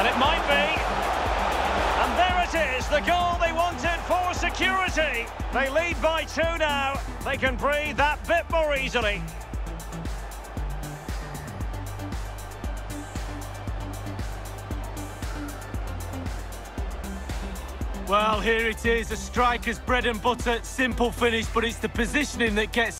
And it might be. And there it is, the goal they wanted for security. They lead by two now. They can breathe that bit more easily. Well, here it is, a striker's bread and butter, simple finish, but it's the positioning that gets